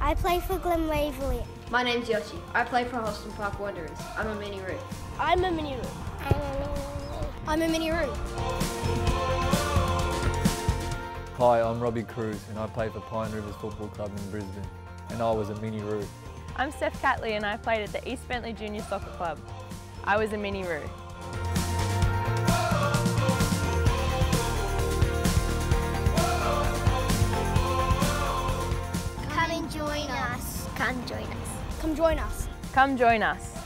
I play for Glen Waverley. My name's Yoshi. I play for Hoxton Park Wanderers. I'm a MiniRoo. I'm a MiniRoo. I'm a MiniRoo. Hi, I'm Robbie Kruse and I play for Pine Rivers Football Club in Brisbane and I was a MiniRoo. I'm Steph Catley and I played at the East Bentleigh Junior Soccer Club. I was a MiniRoo. Come join us. Come join us. Come join us. Come join us.